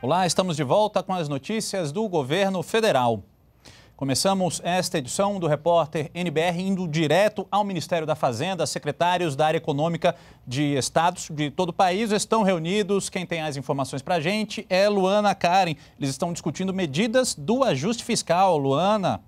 Olá, estamos de volta com as notícias do governo federal. Começamos esta edição do repórter NBR indo direto ao Ministério da Fazenda. Secretários da área econômica de estados de todo o país estão reunidos. Quem tem as informações para a gente é Luana Karen. Eles estão discutindo medidas do ajuste fiscal. Luana.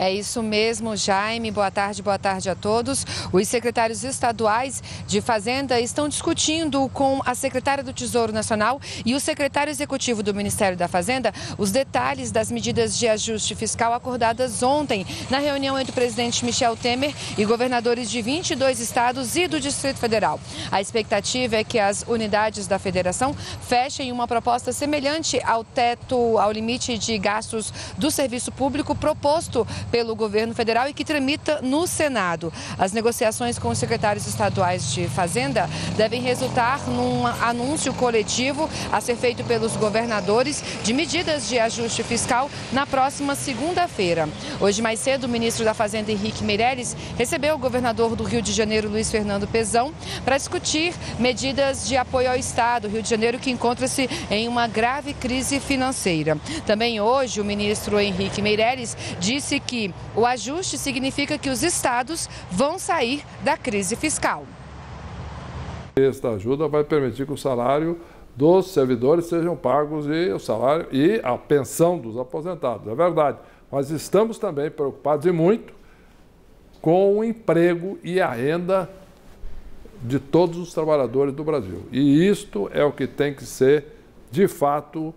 É isso mesmo, Jaime. Boa tarde, boa tarde a todos. Os secretários estaduais de Fazenda estão discutindo com a secretária do Tesouro Nacional e o secretário executivo do Ministério da Fazenda os detalhes das medidas de ajuste fiscal acordadas ontem na reunião entre o presidente Michel Temer e governadores de 22 estados e do Distrito Federal. A expectativa é que as unidades da federação fechem uma proposta semelhante ao teto, ao limite de gastos do serviço público proposto pelo governo federal e que tramita no Senado. As negociações com os secretários estaduais de Fazenda devem resultar num anúncio coletivo a ser feito pelos governadores de medidas de ajuste fiscal na próxima segunda-feira. Hoje, mais cedo, o ministro da Fazenda, Henrique Meirelles, recebeu o governador do Rio de Janeiro, Luiz Fernando Pezão, para discutir medidas de apoio ao Estado, Rio de Janeiro, que encontra-se em uma grave crise financeira. Também hoje, o ministro Henrique Meirelles disse que o ajuste significa que os estados vão sair da crise fiscal. Esta ajuda vai permitir que o salário dos servidores sejam pagos e o salário e a pensão dos aposentados, é verdade. Mas estamos também preocupados e muito com o emprego e a renda de todos os trabalhadores do Brasil. E isto é o que tem que ser, de fato,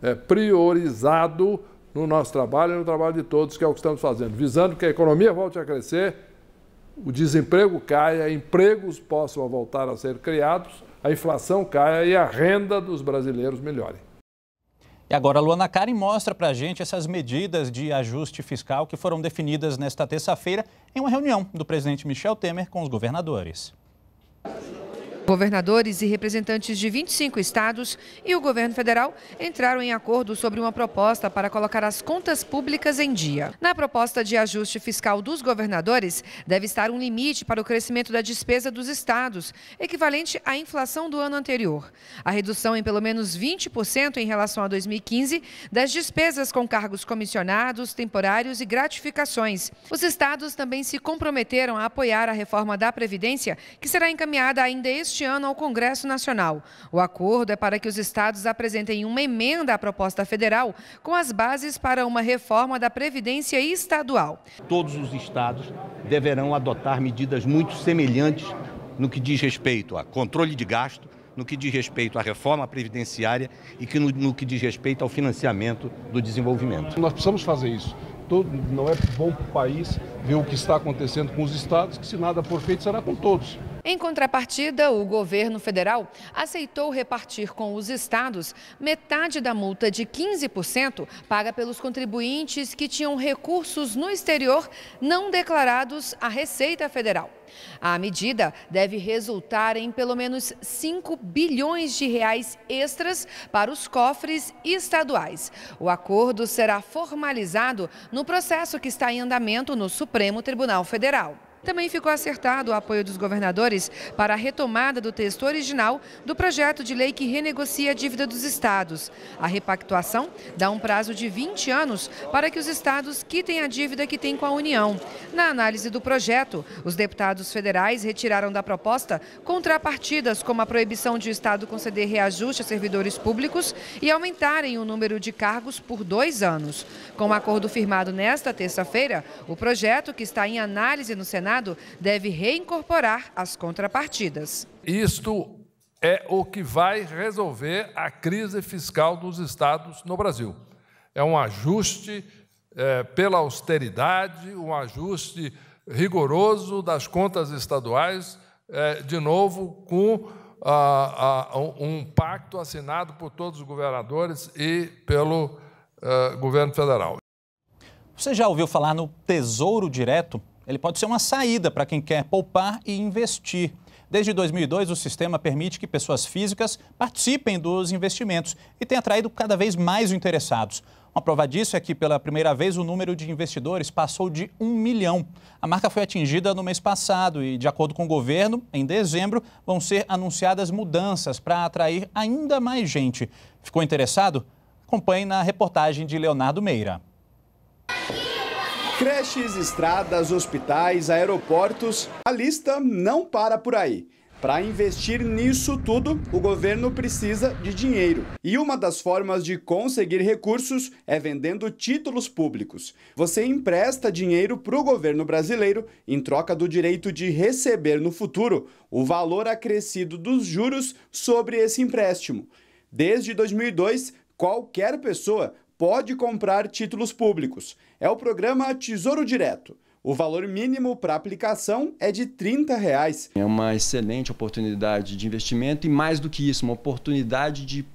é, priorizado no nosso trabalho e no trabalho de todos, que é o que estamos fazendo, visando que a economia volte a crescer, o desemprego caia, empregos possam voltar a ser criados, a inflação caia e a renda dos brasileiros melhore. E agora Luana Karen mostra para a gente essas medidas de ajuste fiscal que foram definidas nesta terça-feira em uma reunião do presidente Michel Temer com os governadores. Governadores e representantes de 25 estados e o governo federal entraram em acordo sobre uma proposta para colocar as contas públicas em dia. Na proposta de ajuste fiscal dos governadores, deve estar um limite para o crescimento da despesa dos estados, equivalente à inflação do ano anterior. A redução em pelo menos 20% em relação a 2015 das despesas com cargos comissionados, temporários e gratificações. Os estados também se comprometeram a apoiar a reforma da Previdência, que será encaminhada ainda este este ano ao Congresso Nacional. O acordo é para que os estados apresentem uma emenda à proposta federal com as bases para uma reforma da Previdência estadual. Todos os estados deverão adotar medidas muito semelhantes no que diz respeito a controle de gasto, no que diz respeito à reforma previdenciária e que no, no que diz respeito ao financiamento do desenvolvimento. Nós precisamos fazer isso. Todo, não é bom para o país ver o que está acontecendo com os estados, que se nada for feito será com todos. Em contrapartida, o governo federal aceitou repartir com os estados metade da multa de 15% paga pelos contribuintes que tinham recursos no exterior não declarados à Receita Federal. A medida deve resultar em pelo menos 5 bilhões de reais extras para os cofres estaduais. O acordo será formalizado no processo que está em andamento no Supremo Tribunal Federal. Também ficou acertado o apoio dos governadores para a retomada do texto original do projeto de lei que renegocia a dívida dos estados. A repactuação dá um prazo de 20 anos para que os estados quitem a dívida que têm com a União. Na análise do projeto, os deputados federais retiraram da proposta contrapartidas como a proibição de o estado conceder reajuste a servidores públicos e aumentarem o número de cargos por dois anos. Com o um acordo firmado nesta terça-feira, o projeto, que está em análise no Senado, Senado deve reincorporar as contrapartidas. Isto é o que vai resolver a crise fiscal dos estados no Brasil. É um ajuste é, pela austeridade, um ajuste rigoroso das contas estaduais, é, de novo, com a, a, um pacto assinado por todos os governadores e pelo uh, governo federal. Você já ouviu falar no Tesouro Direto? Ele pode ser uma saída para quem quer poupar e investir. Desde 2002, o sistema permite que pessoas físicas participem dos investimentos e tem atraído cada vez mais interessados. Uma prova disso é que, pela primeira vez, o número de investidores passou de um milhão. A marca foi atingida no mês passado e, de acordo com o governo, em dezembro vão ser anunciadas mudanças para atrair ainda mais gente. Ficou interessado? Acompanhe na reportagem de Leonardo Meira. Creches, estradas, hospitais, aeroportos, a lista não para por aí. Para investir nisso tudo, o governo precisa de dinheiro. E uma das formas de conseguir recursos é vendendo títulos públicos. Você empresta dinheiro para o governo brasileiro em troca do direito de receber no futuro o valor acrescido dos juros sobre esse empréstimo. Desde 2002, qualquer pessoa pode comprar títulos públicos. É o programa Tesouro Direto. O valor mínimo para aplicação é de 30 reais. É uma excelente oportunidade de investimento e, mais do que isso, uma oportunidade de,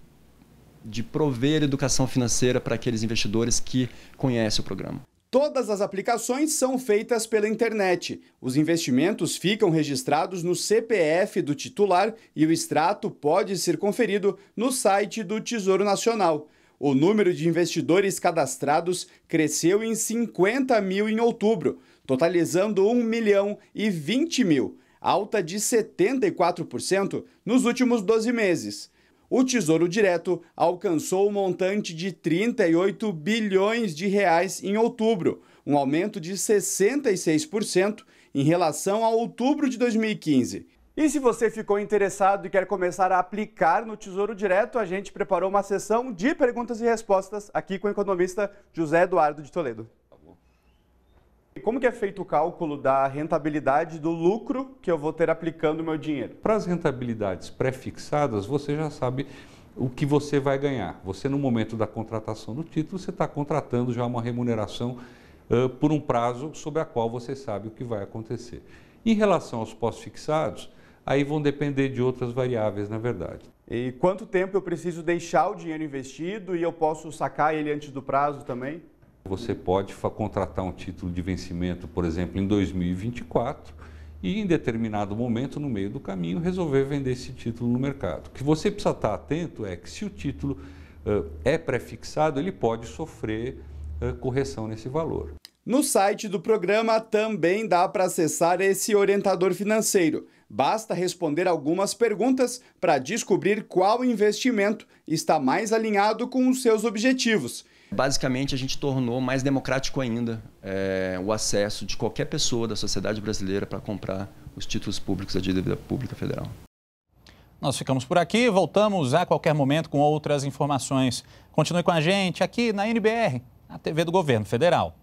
de prover educação financeira para aqueles investidores que conhecem o programa. Todas as aplicações são feitas pela internet. Os investimentos ficam registrados no CPF do titular e o extrato pode ser conferido no site do Tesouro Nacional. O número de investidores cadastrados cresceu em 50 mil em outubro, totalizando 1 milhão e 20 mil, alta de 74% nos últimos 12 meses. O Tesouro Direto alcançou o um montante de 38 bilhões de reais em outubro, um aumento de 66% em relação a outubro de 2015. E se você ficou interessado e quer começar a aplicar no Tesouro Direto, a gente preparou uma sessão de perguntas e respostas aqui com o economista José Eduardo de Toledo. Como que é feito o cálculo da rentabilidade do lucro que eu vou ter aplicando o meu dinheiro? Para as rentabilidades pré-fixadas, você já sabe o que você vai ganhar. Você, no momento da contratação do título, você está contratando já uma remuneração uh, por um prazo sobre a qual você sabe o que vai acontecer. Em relação aos pós-fixados, aí vão depender de outras variáveis, na verdade. E quanto tempo eu preciso deixar o dinheiro investido e eu posso sacar ele antes do prazo também? Você pode contratar um título de vencimento, por exemplo, em 2024 e em determinado momento, no meio do caminho, resolver vender esse título no mercado. O que você precisa estar atento é que se o título uh, é pré-fixado, ele pode sofrer uh, correção nesse valor. No site do programa também dá para acessar esse orientador financeiro. Basta responder algumas perguntas para descobrir qual investimento está mais alinhado com os seus objetivos. Basicamente, a gente tornou mais democrático ainda é, o acesso de qualquer pessoa da sociedade brasileira para comprar os títulos públicos da dívida pública federal. Nós ficamos por aqui, voltamos a qualquer momento com outras informações. Continue com a gente aqui na NBR, a TV do Governo Federal.